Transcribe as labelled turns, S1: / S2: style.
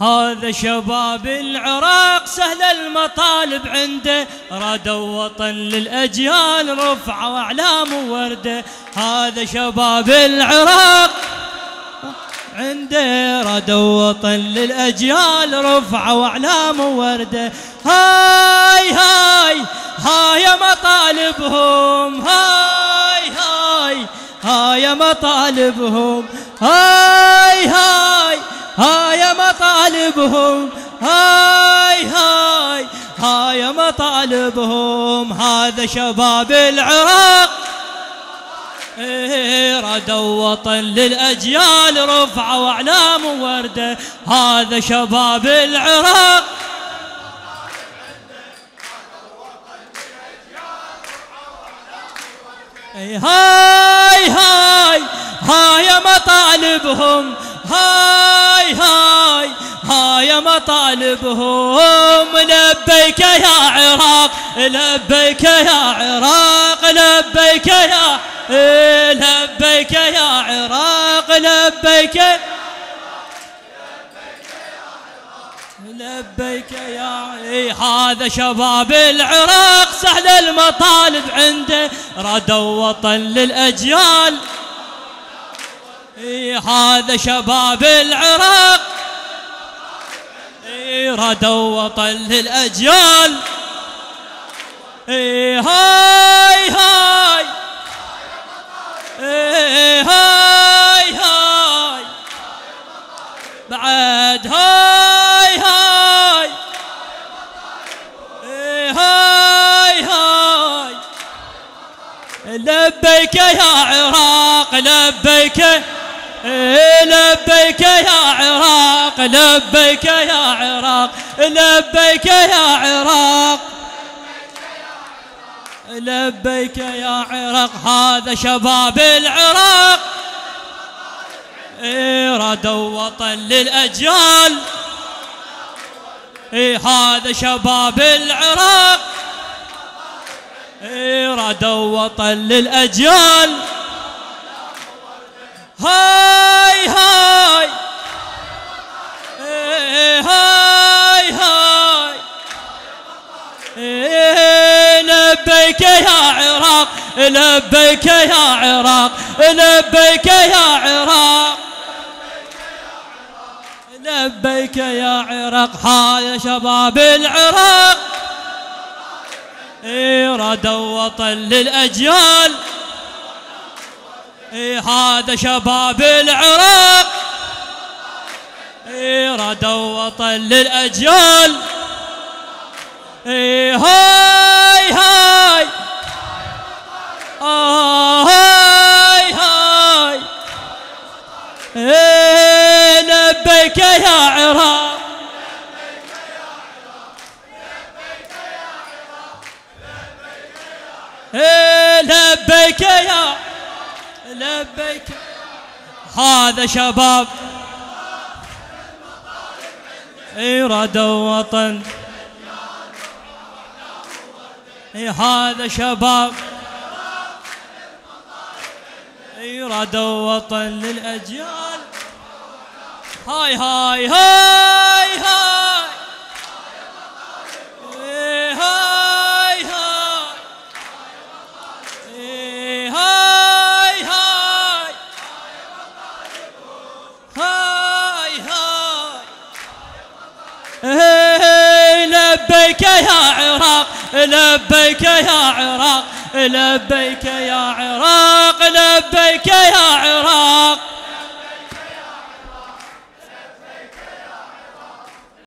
S1: هذا شباب العراق سهل المطالب عنده. رادوا وطن للأجيال رفعوا أعلام وردة هذا شباب العراق عنده. رادوا وطن للأجيال رفعوا أعلام وردة هاي هاي هاي مطالبهم. هاي هاي هاي مطالبهم. هاي هاي. هاي مطالبهم هاي هاي هاي مطالبهم. هذا شباب العراق. إيه، ردوا وطن للأجيال رفعوا أعلام وردة هذا شباب العراق. إيه، هاي هاي هاي مطالبهم هاي. هاي هاي مطالبهم لبيك يا عراق لبيك يا عراق لبيك يا لبيك يا عراق لبيك لبيك يا إيه هذا شباب العراق سهل المطالب عنده ردوا وطن للأجيال. إيه هذا شباب العراق. إيه ردوا وطن للأجيال. إيه هاي هاي. إيه هاي هاي. بعد هاي هاي. إيه هاي هاي. لبيك يا عراق لبيك. لبيك يا عراق لبيك يا عراق لبيك يا عراق. لبيك يا عراق هذا شباب العراق. إيه ردوا وطن للأجيال. إيه هذا شباب العراق. إيه ردوا وطن للأجيال. هاي هاي. إيه هاي هاي. إيه لبيك يا عراق لبيك يا عراق لبيك يا عراق. لبيك يا عراق هاي شباب العراق. إيه ردوا وطن للأجيال. إيه هذا شباب العراق. إيه ردوا وطن للأجيال إيه هاي هاي. آه هاي هاي. إيه لبيك يا عراق. إيه لبيك يا لبيك هذا شباب. ردوا وطن. هذا شباب. ردوا وطن للأجيال. هاي هاي هاي. لبيك يا عراق لبيك يا عراق لبيك يا عراق لبيك يا